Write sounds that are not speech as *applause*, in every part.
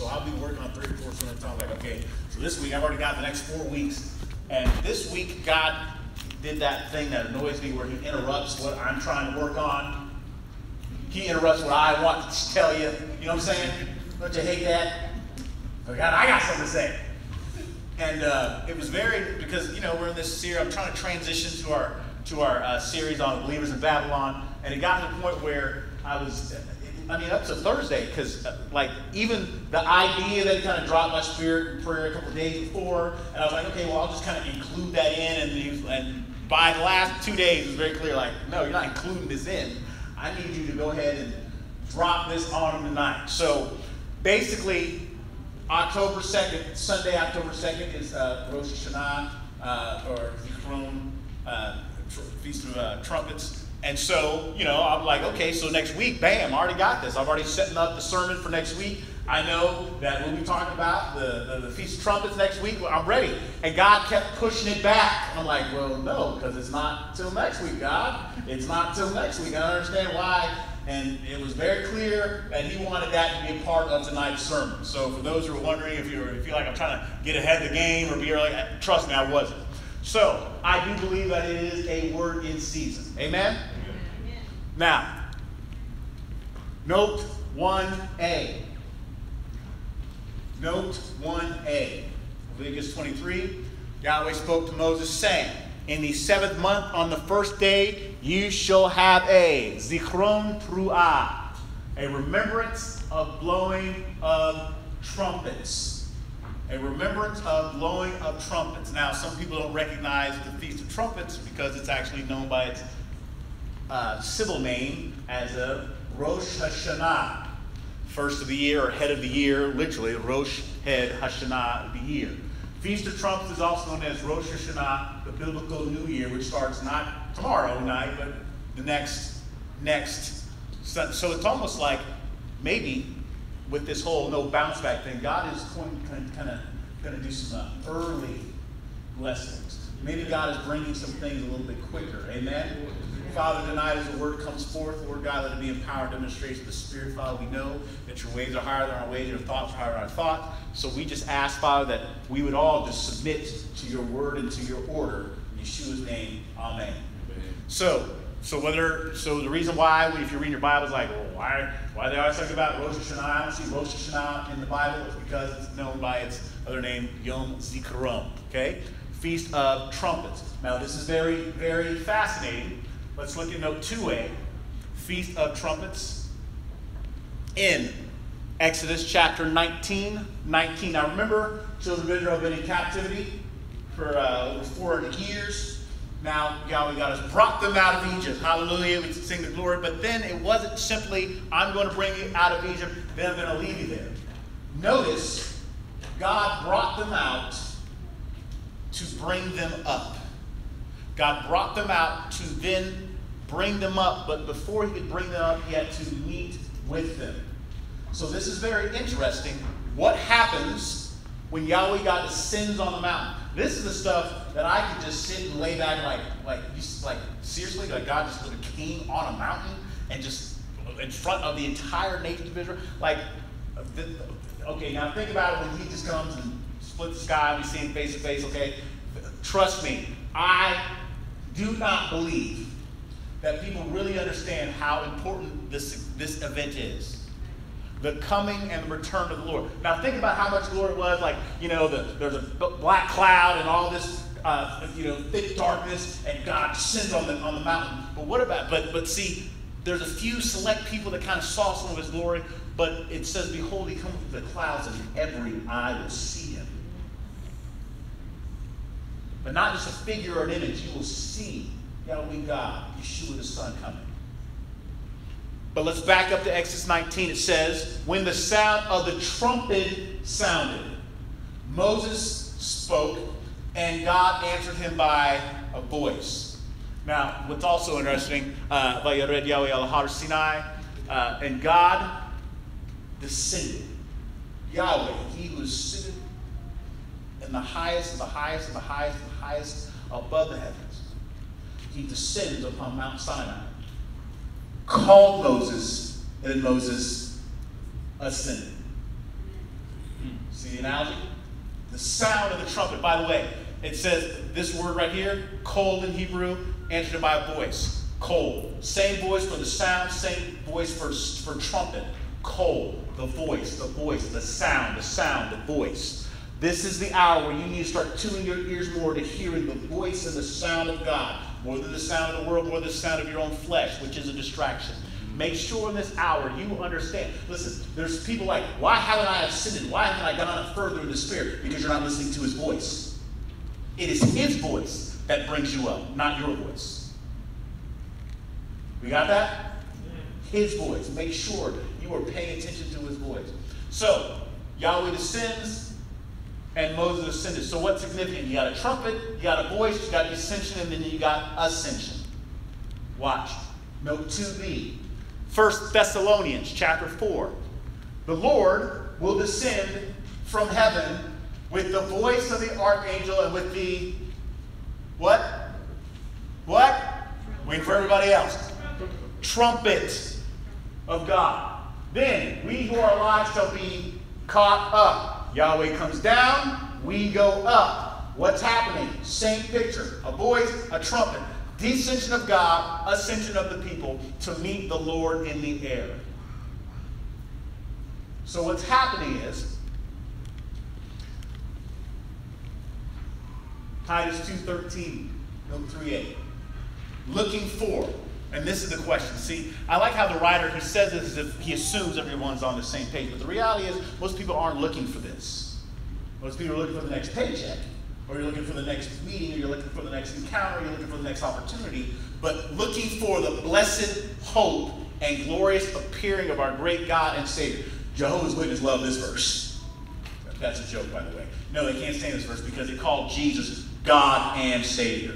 So I'll be working on 34 at a time. Like, okay, so this week I've already got the next four weeks. And this week, God did that thing that annoys me where He interrupts what I'm trying to work on. He interrupts what I want to tell you. You know what I'm saying? Don't you hate that? Oh, God, I got something to say. And uh, it was very because you know we're in this series. I'm trying to transition to our to our uh, series on believers in Babylon, and it got to the point where I was. I mean, up to Thursday, because uh, like even the idea that kind of dropped my spirit in prayer a couple days before, and I was like, okay, well, I'll just kind of include that in, and, and by the last two days, it was very clear, like, no, you're not including this in. I need you to go ahead and drop this on them tonight. So basically, October 2nd, Sunday, October 2nd is uh, Rosh Hashanah, uh, or Zichron, uh, Feast of uh, Trumpets. And so, you know, I'm like, okay, so next week, bam, I already got this. I've already setting up the sermon for next week. I know that when we talk about the, the, the, Feast of Trumpets next week, I'm ready. And God kept pushing it back. I'm like, well, no, because it's not till next week, God. It's not till next week. I understand why. And it was very clear that he wanted that to be a part of tonight's sermon. So for those who are wondering if you feel like I'm trying to get ahead of the game or be early, trust me, I wasn't. So I do believe that it is a word in season. Amen? Now, note 1a. Note 1a. Leviticus 23. Yahweh spoke to Moses, saying, In the seventh month, on the first day, you shall have a zichron truah, a remembrance of blowing of trumpets. A remembrance of blowing of trumpets. Now, some people don't recognize the Feast of Trumpets because it's actually known by its uh, civil name as a Rosh Hashanah first of the year or head of the year, literally, Rosh Head Hashanah of the year. Feast of Trumpets is also known as Rosh Hashanah, the biblical New Year, which starts not tomorrow night, but the next next. So it's almost like maybe with this whole no bounce back thing, God is going kind of going to do some uh, early blessings. Maybe God is bringing some things a little bit quicker. Amen. Father, tonight as the word comes forth, Lord God, let it be empowered demonstration of the Spirit. Father, we know that your ways are higher than our ways, your thoughts are higher than our thoughts. So we just ask, Father, that we would all just submit to your word and to your order. In Yeshua's name, amen. amen. So, so whether so the reason why, if you're reading your Bible, is like, well, why why they always talk about Rosh Hashanah? I don't see Rosh Hashanah in the Bible. It's because it's known by its other name, Yom Zikaron. Okay, Feast of Trumpets. Now this is very very fascinating Let's look at note 2a Feast of Trumpets in Exodus chapter 19. 19. Now remember, children of Israel have been in captivity for uh, over 400 years. Now, Yahweh God has brought them out of Egypt. Hallelujah. We sing the glory. But then it wasn't simply, I'm going to bring you out of Egypt, then I'm going to leave you there. Notice, God brought them out to bring them up. God brought them out to then bring them up, but before he could bring them up, he had to meet with them. So this is very interesting. What happens when Yahweh God descends on the mountain? This is the stuff that I could just sit and lay back like, like, like seriously, like God just of came on a mountain and just in front of the entire nation of Israel. Like, okay, now think about it when he just comes and splits the sky and we see him face to face, okay? Trust me, I do not believe that people really understand how important this, this event is the coming and the return of the Lord. Now, think about how much glory it was. Like, you know, the, there's a black cloud and all this, uh, you know, thick darkness, and God descends on the, on the mountain. But what about, but, but see, there's a few select people that kind of saw some of his glory, but it says, Behold, he comes with the clouds, and every eye will see him. But not just a figure or an image, you will see Yahweh God, Yeshua the Son coming. But let's back up to Exodus 19. It says, When the sound of the trumpet sounded, Moses spoke, and God answered him by a voice. Now, what's also interesting, uh, Vayared Yahweh al Har Sinai, uh, and God descended. Yahweh, he was sitting in the highest of the highest of the highest of highest above the heavens he descends upon Mount Sinai, called Moses, and Moses ascended. Hmm. See the analogy? The sound of the trumpet. By the way, it says this word right here, kol in Hebrew, answered by a voice. Kol. Same voice for the sound, same voice for, for trumpet. Kol. The voice, the voice, the sound, the sound, the voice. This is the hour where you need to start tuning your ears more to hearing the voice and the sound of God, more than the sound of the world, more than the sound of your own flesh, which is a distraction. Make sure in this hour you understand. Listen, there's people like, why haven't I ascended? Why haven't I gone further in the spirit? Because you're not listening to his voice. It is his voice that brings you up, not your voice. We got that? His voice. Make sure you are paying attention to his voice. So, Yahweh descends and Moses ascended. So, what's significant? You got a trumpet, you got a voice, you got ascension, and then you got ascension. Watch. Note 2b. 1 Thessalonians chapter 4. The Lord will descend from heaven with the voice of the archangel and with the what? What? Waiting for everybody else. Trumpet of God. Then we who are alive shall be caught up. Yahweh comes down, we go up. What's happening? Same picture. A voice, a trumpet descension of God, ascension of the people to meet the Lord in the air. So what's happening is Titus 2.13, note 3.8. Looking for, and this is the question. See, I like how the writer, he says this as if he assumes everyone's on the same page. But the reality is, most people aren't looking for this. Most people are looking for the next paycheck or you're looking for the next meeting, or you're looking for the next encounter, or you're looking for the next opportunity, but looking for the blessed hope and glorious appearing of our great God and Savior. Jehovah's Witnesses love this verse. That's a joke, by the way. No, they can't stand this verse because they call Jesus God and Savior.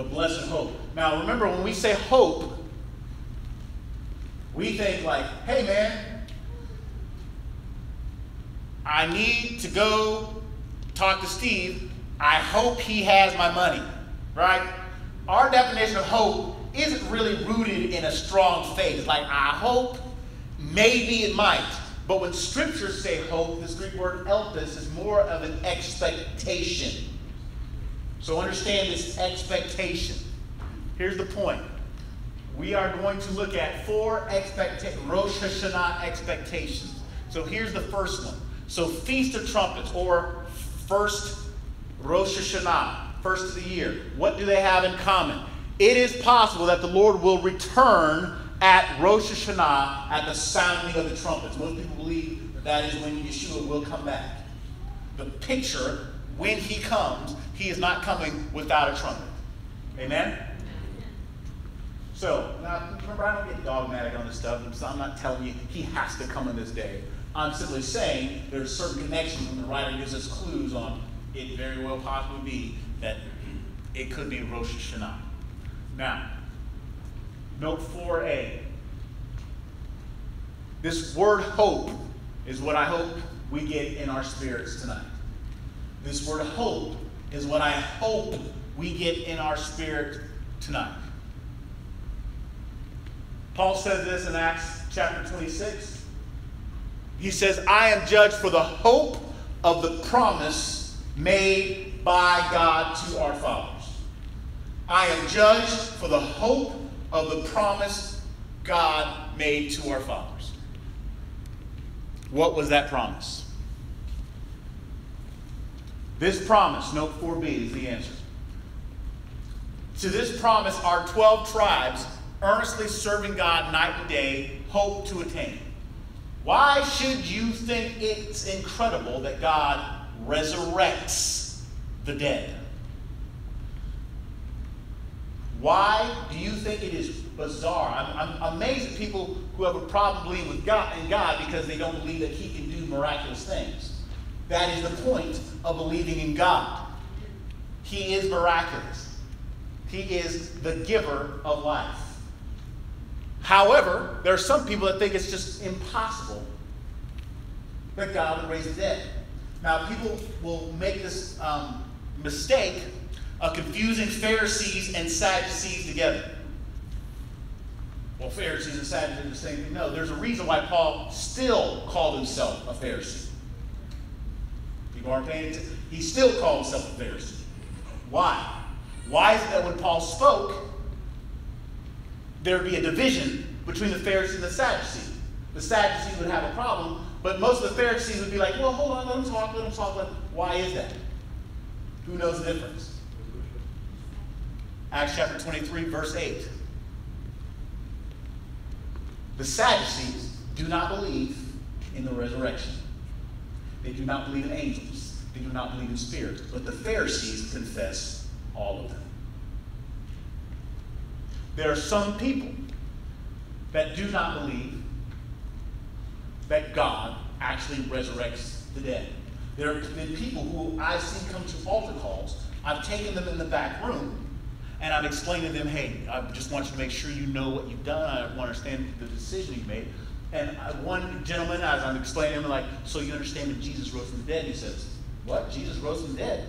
The blessed hope. Now, remember, when we say hope, we think like, hey man, I need to go talk to Steve. I hope he has my money, right? Our definition of hope isn't really rooted in a strong faith. Like, I hope, maybe it might. But when scriptures say hope, this Greek word elpis is more of an expectation. So understand this expectation. Here's the point. We are going to look at four expecta- Rosh Hashanah expectations. So here's the first one. So, Feast of Trumpets, or first Rosh Hashanah, first of the year, what do they have in common? It is possible that the Lord will return at Rosh Hashanah at the sounding of the trumpets. Most people believe that, that is when Yeshua will come back. The picture, when he comes, he is not coming without a trumpet. Amen? So, now remember, I don't get dogmatic on this stuff, so I'm not telling you he has to come in this day. I'm simply saying there's certain connections when the writer gives us clues on it very well possibly be that it could be Rosh Hashanah. Now, note 4a. This word hope is what I hope we get in our spirits tonight. This word hope is what I hope we get in our spirit tonight. Paul says this in Acts chapter 26. He says, I am judged for the hope of the promise made by God to our fathers. I am judged for the hope of the promise God made to our fathers. What was that promise? This promise, note 4b, is the answer. To this promise, our 12 tribes, earnestly serving God night and day, hope to attain. Why should you think it's incredible that God resurrects the dead? Why do you think it is bizarre? I'm, I'm, amazed at people who have a problem believing with God in God because they don't believe that He can do miraculous things. That is the point of believing in God. He is miraculous. He is the giver of life. However, there are some people that think it's just impossible that God would raise the dead. Now, people will make this um, mistake of confusing Pharisees and Sadducees together. well, Pharisees and Sadducees are the same thing. No, there's a reason why Paul still called himself a Pharisee. Aren't paying attention. He still called himself a Pharisee. Why? Why is it that when Paul spoke, there would be a division between the Pharisees and the Sadducees? The Sadducees would have a problem, but most of the Pharisees would be like, well, hold on, let them talk, let them talk. Let. Why is that? Who knows the difference? Acts chapter 23, verse 8. The Sadducees do not believe in the resurrection. They do not believe in angels. They do not believe in spirits. But the Pharisees confess all of them. There are some people that do not believe that God actually resurrects the dead. There have been people who I've seen come to altar calls. I've taken them in the back room and I've explained to them, hey, I just want you to make sure you know what you've done. I want to understand the decision you made. And one gentleman, as I'm explaining him, like, so you understand that Jesus rose from the dead? He says, what? Jesus rose from the dead?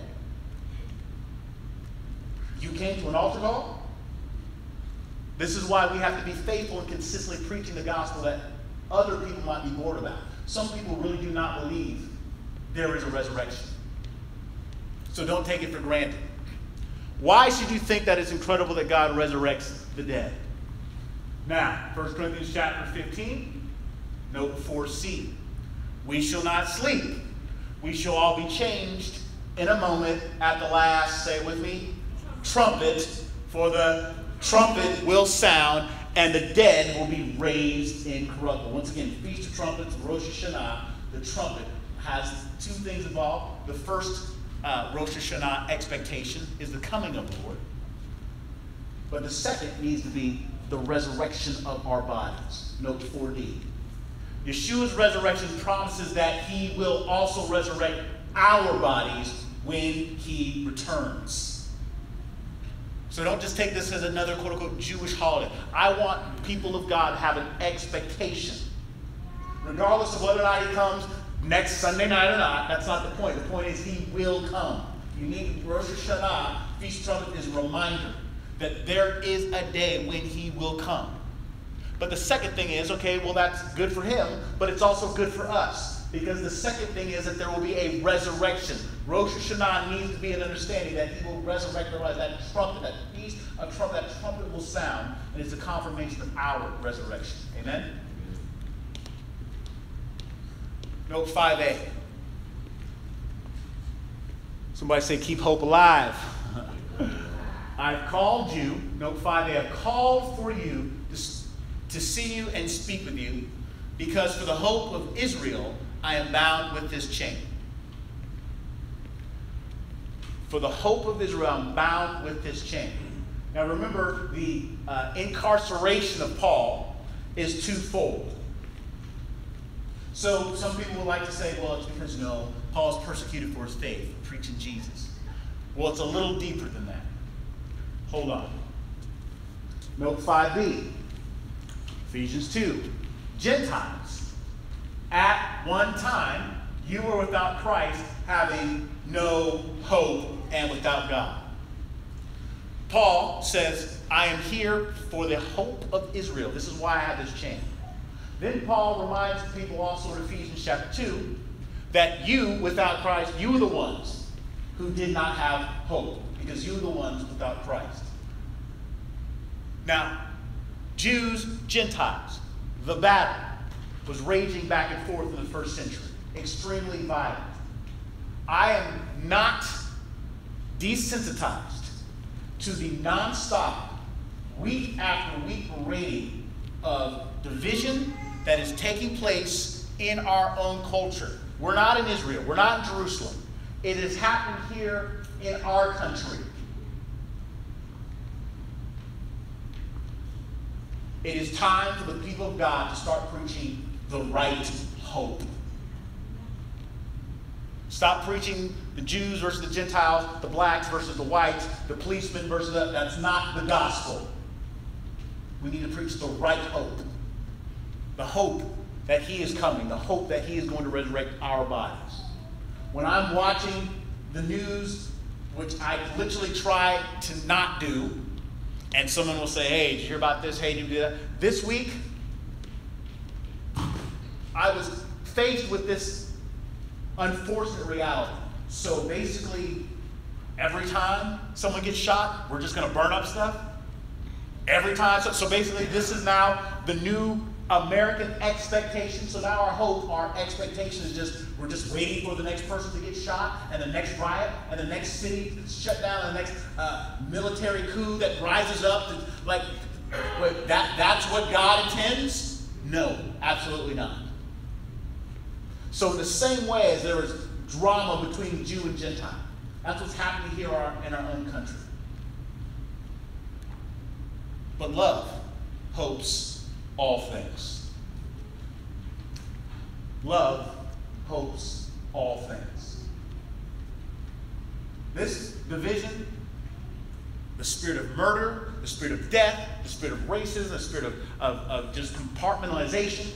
You came to an altar call? This is why we have to be faithful and consistently preaching the gospel that other people might be bored about. Some people really do not believe there is a resurrection. So don't take it for granted. Why should you think that it's incredible that God resurrects the dead? Now, 1 Corinthians chapter 15, note 4c. We shall not sleep. We shall all be changed in a moment at the last, say with me, trumpet, for the trumpet will sound and the dead will be raised incorruptible. Once again, Feast of Trumpets, Rosh Hashanah, the trumpet has two things involved. The first uh, Rosh Hashanah expectation is the coming of the Lord. But the second needs to be the resurrection of our bodies. Note 4D. Yeshua's resurrection promises that he will also resurrect our bodies when he returns. So don't just take this as another quote unquote Jewish holiday. I want people of God to have an expectation. Regardless of whether or not he comes, next Sunday night or not. That's not the point. The point is he will come. You need Rosh Hashanah, Feast Trumpet is a reminder that there is a day when he will come. But the second thing is, okay, well, that's good for him, but it's also good for us. Because the second thing is that there will be a resurrection. Rosh Hashanah needs to be an understanding that he will resurrect that trumpet, that feast of trumpet, that trumpet will sound, and it's a confirmation of our resurrection. Amen? Note 5a. Somebody say, keep hope alive. *laughs* I've called you, note 5a, I've called for you to, to see you and speak with you, because for the hope of Israel I am bound with this chain. For the hope of Israel I'm bound with this chain. Now remember, the uh, incarceration of Paul is twofold. So some people would like to say, well, it's because, you know, Paul's persecuted for his faith, preaching Jesus. Well, it's a little deeper than that. Hold on. Note 5b, Ephesians 2. Gentiles, at one time, you were without Christ, having no hope and without God. Paul says, I am here for the hope of Israel. This is why I have this chain. Then Paul reminds people also in Ephesians chapter 2 that you, without Christ, you are the ones who did not have hope because you are the ones without Christ. Now, Jews, Gentiles, the battle was raging back and forth in the first century, extremely violent. I am not desensitized to the nonstop, week after week rating of division that is taking place in our own culture. We're not in Israel, we're not in Jerusalem. It is happening here in our country. It is time for the people of God to start preaching the right hope. Stop preaching the Jews versus the Gentiles, the blacks versus the whites, the policemen versus the. That's not the gospel. We need to preach the right hope the hope that He is coming, the hope that He is going to resurrect our bodies. When I'm watching the news, which I literally try to not do, and someone will say, Hey, did you hear about this? Hey, did you do that? This week, I was faced with this unfortunate reality. So basically, every time someone gets shot, we're just going to burn up stuff. Every time. So, so basically, this is now the new American expectation. So now our hope, our expectation is just we're just waiting for the next person to get shot, and the next riot, and the next city shut down, and the next uh, military coup that rises up. To, like wait, that that's what God intends? No, absolutely not. So in the same way as there is drama between Jew and Gentile, that's what's happening here in our own country. But love hopes all things. Love hopes all things. This division, the spirit of murder, the spirit of death, the spirit of racism, the spirit of, of, of just compartmentalization,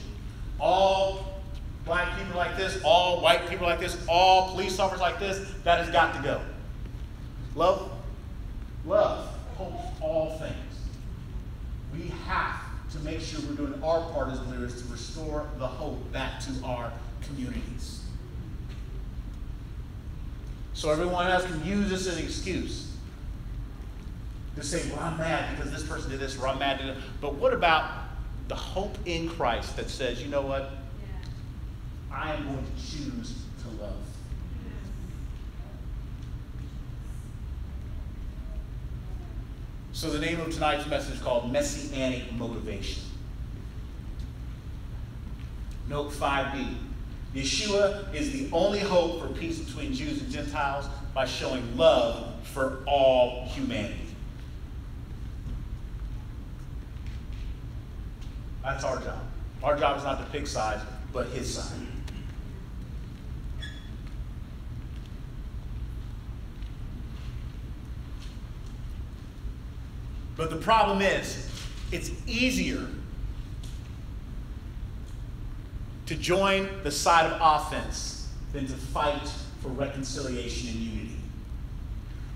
all black people like this, all white people like this, all police officers like this, that has got to go. Love, love hopes all things. We have to make sure we're doing our part as believers to restore the hope back to our communities. So everyone else can use this as an excuse to say, well, I'm mad because this person did this, or I'm mad. But what about the hope in Christ that says, you know what? I am going to choose to love. So the name of tonight's message is called Messianic Motivation. Note 5b. Yeshua is the only hope for peace between Jews and Gentiles by showing love for all humanity. That's our job. Our job is not to pick sides, but his side. But the problem is, it's easier to join the side of offense than to fight for reconciliation and unity.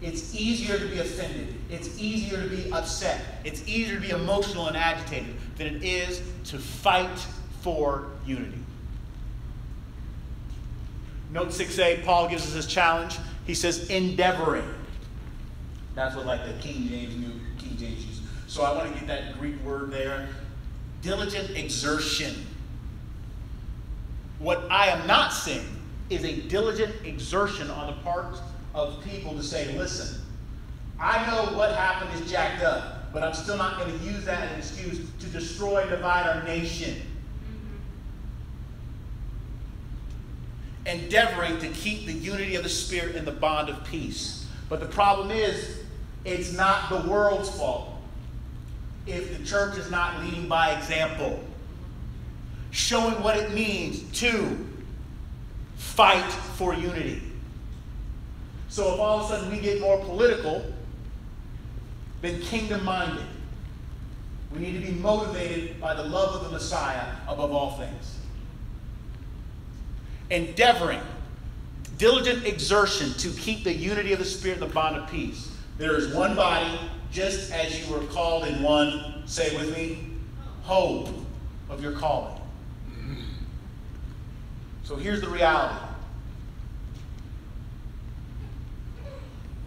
It's easier to be offended. It's easier to be upset. It's easier to be emotional and agitated than it is to fight for unity. Note 6a, Paul gives us this challenge. He says, endeavoring. That's what like the King James New So I want to get that Greek word there. Diligent exertion. What I am not seeing is a diligent exertion on the part of people to say, listen, I know what happened is jacked up, but I'm still not going to use that as an excuse to destroy and divide our nation. Endeavoring to keep the unity of the Spirit and the bond of peace. But the problem is, it's not the world's fault if the church is not leading by example, showing what it means to fight for unity. So if all of a sudden we get more political than kingdom minded, we need to be motivated by the love of the Messiah above all things. Endeavoring, diligent exertion to keep the unity of the Spirit the bond of peace. There is one body, just as you were called in one, say with me, hope of your calling. So here's the reality.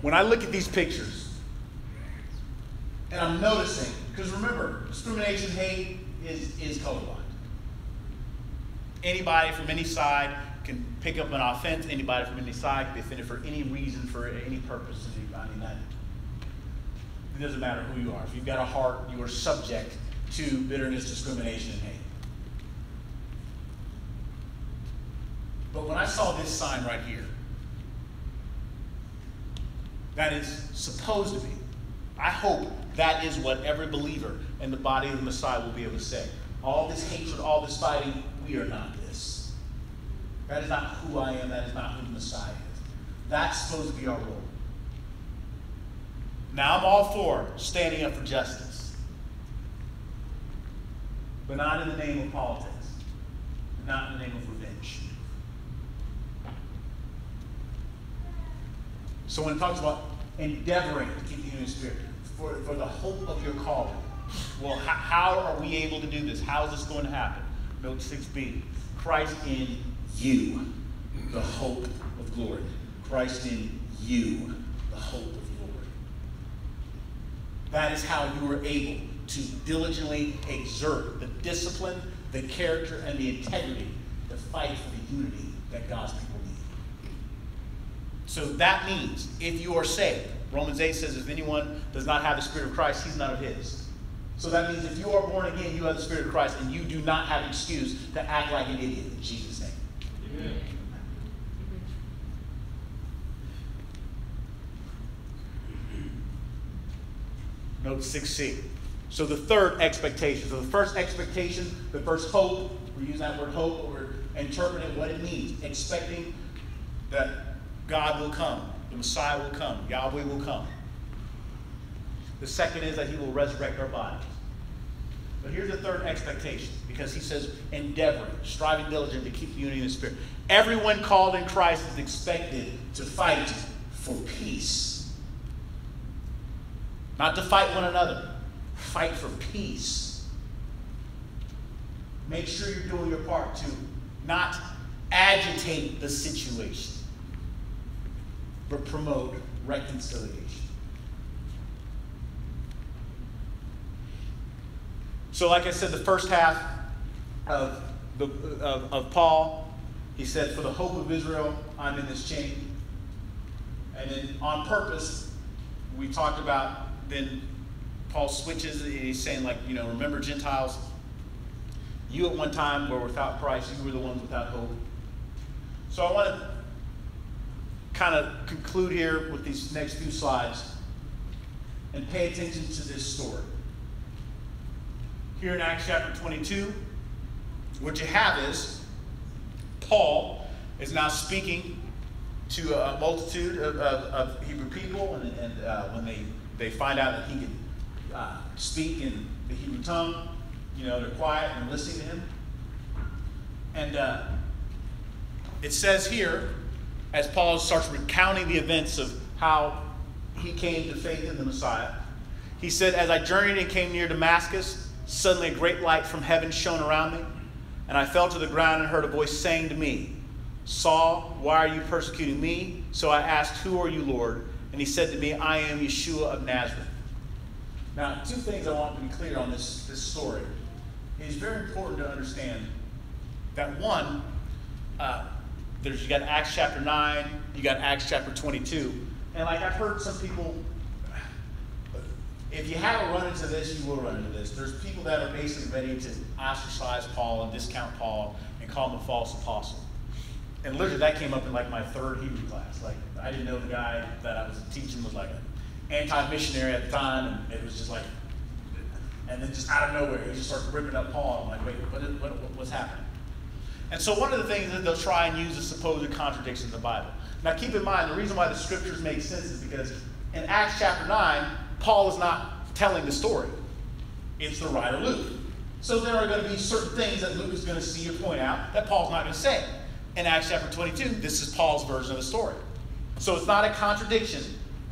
When I look at these pictures, and I'm noticing, because remember, discrimination, hate is, is colorblind. Anybody from any side can pick up an offense. Anybody from any side can be offended for any reason, for any purpose. It doesn't matter who you are. If you've got a heart, you are subject to bitterness, discrimination, and hate. But when I saw this sign right here, that is supposed to be, I hope that is what every believer in the body of the Messiah will be able to say. All this hatred, all this fighting, we are not this. That is not who I am. That is not who the Messiah is. That's supposed to be our role. Now, I'm all for standing up for justice, but not in the name of politics, not in the name of revenge. So, when it talks about endeavoring to keep the human spirit, for, for the hope of your calling. Well, how, how are we able to do this? How is this going to happen? Note 6b Christ in you, the hope of glory. Christ in you, the hope. That is how you are able to diligently exert the discipline, the character, and the integrity to fight for the unity that God's people need. So that means if you are saved, Romans 8 says, if anyone does not have the Spirit of Christ, he's none of his. So that means if you are born again, you have the Spirit of Christ, and you do not have an excuse to act like an idiot in Jesus' name. Amen. Note 6c. So the third expectation. So the first expectation, the first hope, we use that word hope, we're interpreting what it means. Expecting that God will come, the Messiah will come, Yahweh will come. The second is that he will resurrect our bodies. But here's the third expectation, because he says, endeavoring, striving diligently to keep the unity in the Spirit. Everyone called in Christ is expected to fight for peace. Not to fight one another, fight for peace. Make sure you're doing your part to not agitate the situation, but promote reconciliation. So, like I said, the first half of, the, of, of Paul, he said, For the hope of Israel, I'm in this chain. And then on purpose, we talked about then Paul switches and he's saying, like, you know, remember Gentiles, you at one time were without Christ, you were the ones without hope. So I want to kind of conclude here with these next few slides and pay attention to this story here in Acts chapter 22, what you have is Paul is now speaking to a multitude of, of, of Hebrew people, and, and uh, when they, they find out that he can uh, speak in the Hebrew tongue, you know, they're quiet and listening to him. And uh, it says here, as Paul starts recounting the events of how he came to faith in the Messiah, he said, As I journeyed and came near Damascus, Suddenly, a great light from heaven shone around me, and I fell to the ground and heard a voice saying to me, Saul, why are you persecuting me? So I asked, Who are you, Lord? And he said to me, I am Yeshua of Nazareth. Now, two things I want to be clear on this, this story. It is very important to understand that one, uh, there's you got Acts chapter 9, you got Acts chapter 22. And like I've heard some people if you haven't run into this, you will run into this. There's people that are basically ready to ostracize Paul and discount Paul and call him a false apostle. And literally, that came up in like my third Hebrew class. Like, I didn't know the guy that I was teaching was like an anti-missionary at the time, and it was just like, and then just out of nowhere, he just starts ripping up Paul. I'm like, wait, what, is, what, what's happening? And so one of the things that they'll try and use is supposed contradictions in the Bible. Now, keep in mind, the reason why the scriptures make sense is because in Acts chapter 9, Paul is not telling the story, it's the writer Luke. So there are going to be certain things that Luke is going to see or point out that Paul's not going to say. In Acts chapter 22, this is Paul's version of the story. So it's not a contradiction.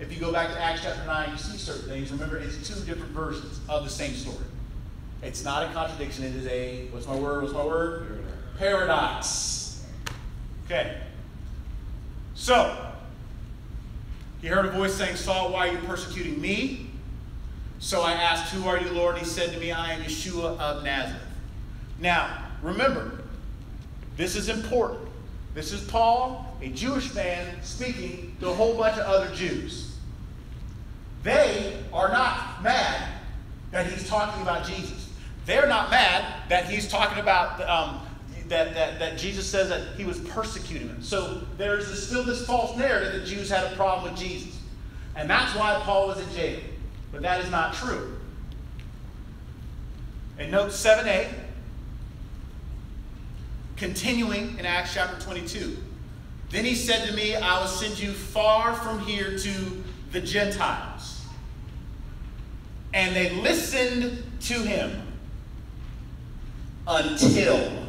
If you go back to Acts chapter 9, you see certain things. Remember, it's two different versions of the same story. It's not a contradiction. It is a, what's my word? What's my word? Paradox. Okay. So, he heard a voice saying, Saul, why are you persecuting me? So I asked, Who are you, Lord? he said to me, I am Yeshua of Nazareth. Now, remember, this is important. This is Paul, a Jewish man, speaking to a whole bunch of other Jews. They are not mad that he's talking about Jesus. They're not mad that he's talking about um, that, that, that Jesus says that he was persecuting them. So there's this, still this false narrative that Jews had a problem with Jesus. And that's why Paul was in jail. But that is not true. And note 7a, continuing in Acts chapter 22. Then he said to me, I will send you far from here to the Gentiles. And they listened to him until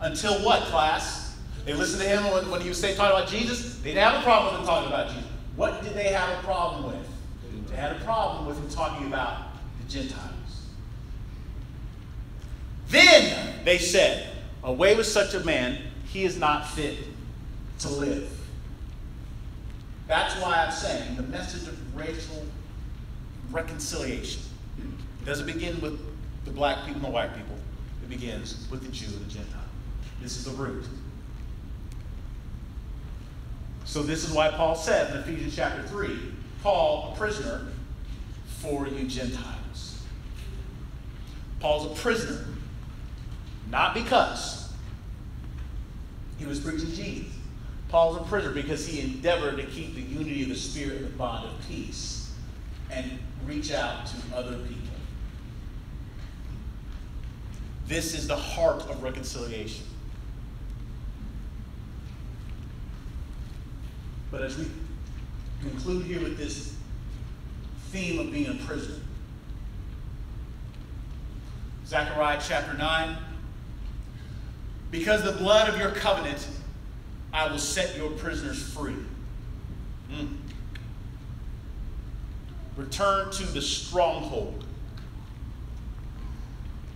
until what, class? They listened to him when, when he was saying, talking about Jesus. They didn't have a problem with him talking about Jesus. What did they have a problem with? They had a problem with him talking about the Gentiles. Then they said, Away with such a man, he is not fit to live. That's why I'm saying the message of racial reconciliation doesn't begin with the black people and the white people. It begins with the Jew and the Gentile. This is the root. So this is why Paul said in Ephesians chapter 3, Paul, a prisoner for you Gentiles. Paul's a prisoner, not because he was preaching Jesus. Paul's a prisoner because he endeavored to keep the unity of the Spirit and the bond of peace and reach out to other people. This is the heart of reconciliation. But as we conclude here with this theme of being a prisoner, Zechariah chapter 9 because the blood of your covenant, I will set your prisoners free. Mm. Return to the stronghold.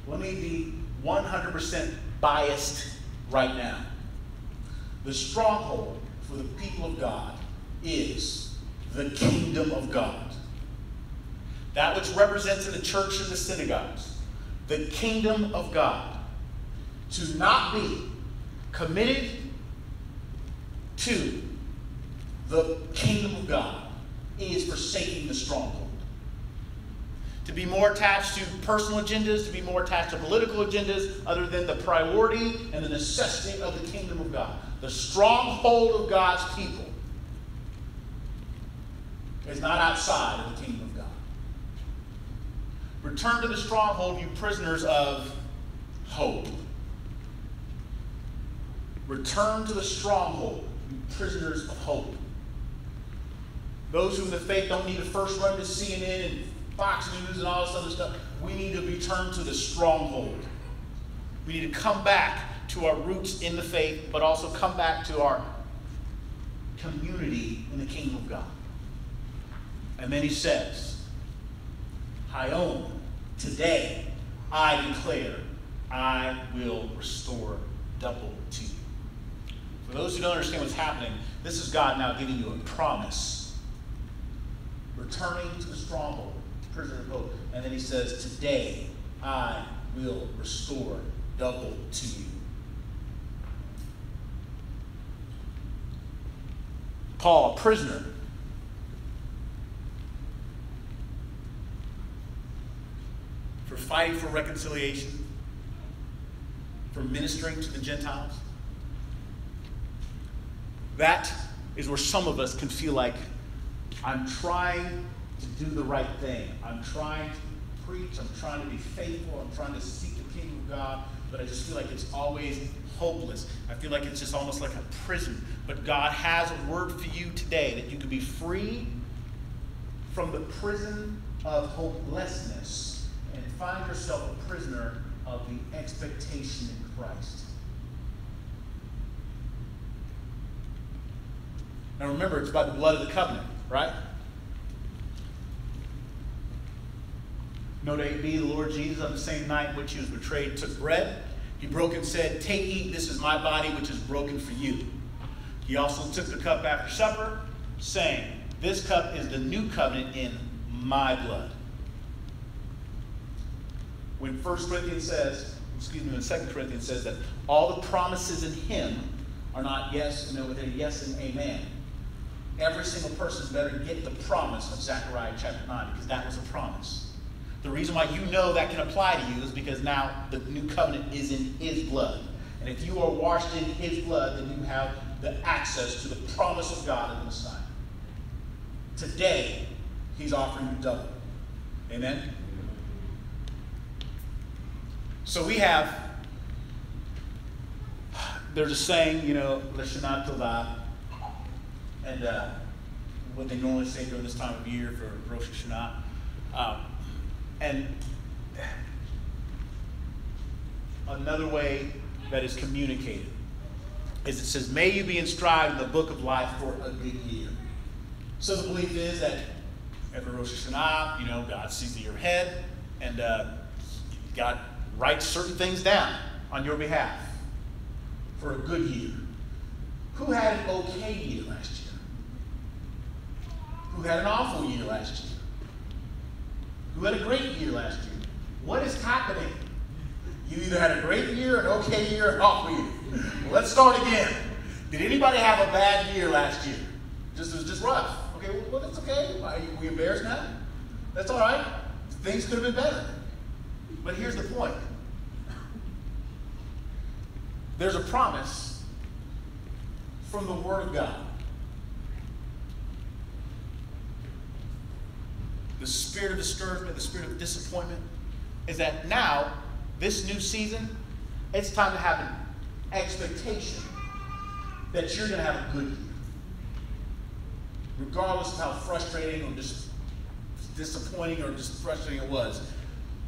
Let me be 100% biased right now. The stronghold for the people of God is the kingdom of God. That which represents in the church and the synagogues, the kingdom of God. To not be committed to the kingdom of God is forsaking the stronghold. To be more attached to personal agendas, to be more attached to political agendas, other than the priority and the necessity of the kingdom of God. The stronghold of God's people is not outside of the kingdom of God. Return to the stronghold, you prisoners of hope. Return to the stronghold, prisoners of hope. Those who in the faith don't need to first run to CNN and Fox News and all this other stuff. We need to return to the stronghold. We need to come back to our roots in the faith, but also come back to our community in the kingdom of God. And then he says, Hayom, today I declare I will restore double. For those who don't understand what's happening, this is God now giving you a promise. Returning to the stronghold, prisoner of hope. And then he says, Today I will restore double to you. Paul, a prisoner, for fighting for reconciliation, for ministering to the Gentiles. That is where some of us can feel like I'm trying to do the right thing. I'm trying to preach. I'm trying to be faithful. I'm trying to seek the kingdom of God. But I just feel like it's always hopeless. I feel like it's just almost like a prison. But God has a word for you today that you can be free from the prison of hopelessness and find yourself a prisoner of the expectation in Christ. Remember, it's by the blood of the covenant, right? Note 8b, the Lord Jesus, on the same night which he was betrayed, took bread. He broke and said, Take, eat, this is my body, which is broken for you. He also took the cup after supper, saying, This cup is the new covenant in my blood. When 1 Corinthians says, excuse me, when 2 Corinthians says that all the promises in him are not yes and no, they're yes and amen. Every single person better get the promise of Zechariah chapter 9 because that was a promise. The reason why you know that can apply to you is because now the new covenant is in his blood. And if you are washed in his blood, then you have the access to the promise of God in the Messiah. Today, he's offering you double. Amen? So we have, there's a saying, you know, Lashana Tova, and uh, what they normally say during this time of year for Rosh Hashanah. Um, and another way that is communicated is it says, May you be inscribed in the book of life for a good year. So the belief is that every Rosh Hashanah, you know, God sees your head, and uh, God writes certain things down on your behalf for a good year. Who had an okay year last year? Who had an awful year last year? Who had a great year last year? What is happening? You either had a great year, an okay year, an awful year. Let's start again. Did anybody have a bad year last year? Just it was just rough. Okay, well, well that's okay. Are we embarrassed now? That's all right. Things could have been better. But here's the point. There's a promise from the Word of God. The spirit of discouragement, the spirit of disappointment, is that now, this new season, it's time to have an expectation that you're going to have a good year. Regardless of how frustrating or just disappointing or just frustrating it was,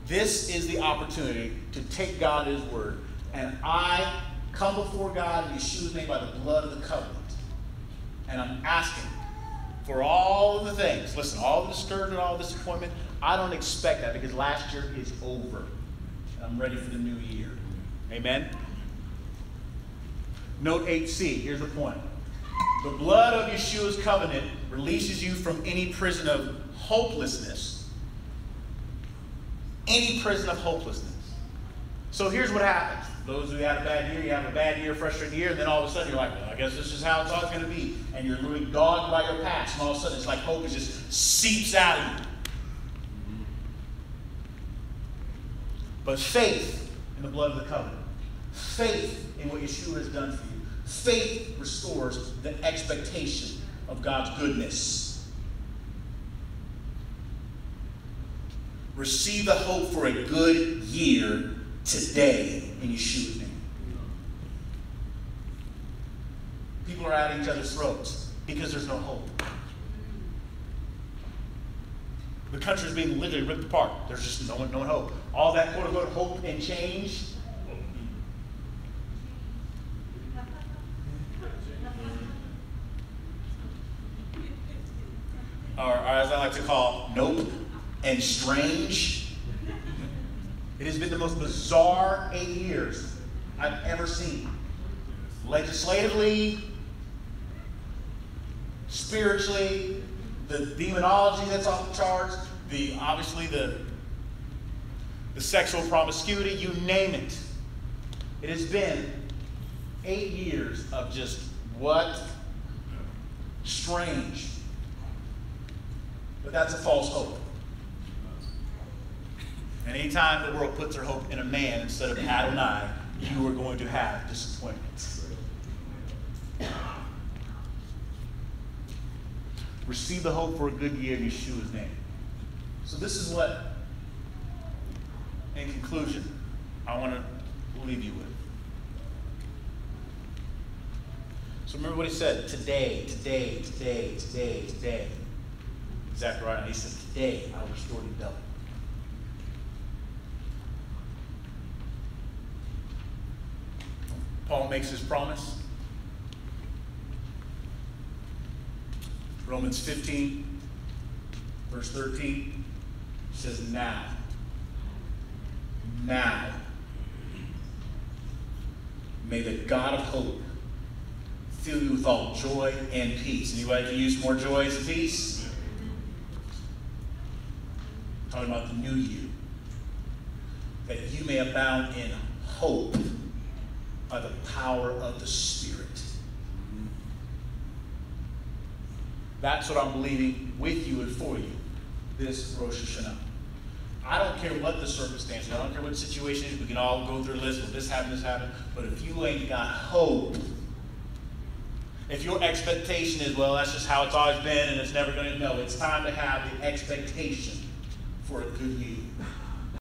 this is the opportunity to take God at His word. And I come before God in Yeshua's name by the blood of the covenant. And I'm asking for all the things. Listen, all the discouragement, all the disappointment. I don't expect that because last year is over. I'm ready for the new year. Amen? Note 8c. Here's the point. The blood of Yeshua's covenant releases you from any prison of hopelessness. Any prison of hopelessness. So here's what happens. Those who had a bad year, you have a bad year, frustrated year, and then all of a sudden you're like, guess this is how it's always going to be. And you're literally dogged by your past, and all of a sudden it's like hope just seeps out of you. But faith in the blood of the covenant, faith in what Yeshua has done for you, faith restores the expectation of God's goodness. Receive the hope for a good year today in Yeshua's name. People are at each other's throats because there's no hope. The country is being literally ripped apart. There's just no, no hope. All that quote unquote hope and change. Or, or as I like to call, nope and strange. It has been the most bizarre eight years I've ever seen. Legislatively, spiritually, the demonology that's off the charts, the obviously the the sexual promiscuity, you name it. It has been eight years of just what? Strange. But that's a false hope. And anytime the world puts their hope in a man instead of Adonai, you are going to have disappointments. Receive the hope for a good year in Yeshua's name. So, this is what, in conclusion, I want to leave you with. So, remember what he said today, today, today, today, today. Zechariah, he said, Today I'll restore you double. Paul makes his promise. Romans 15, verse 13 says, Now, now, may the God of hope fill you with all joy and peace. Anybody can use more joy and peace? Talking about the new you. That you may abound in hope by the power of the Spirit. That's what I'm believing with you and for you this Rosh Hashanah. I don't care what the circumstances, I don't care what the situation is. We can all go through a list. Well, this happened, this happened. But if you ain't got hope, if your expectation is, well, that's just how it's always been and it's never going to, no, it's time to have the expectation for a good year.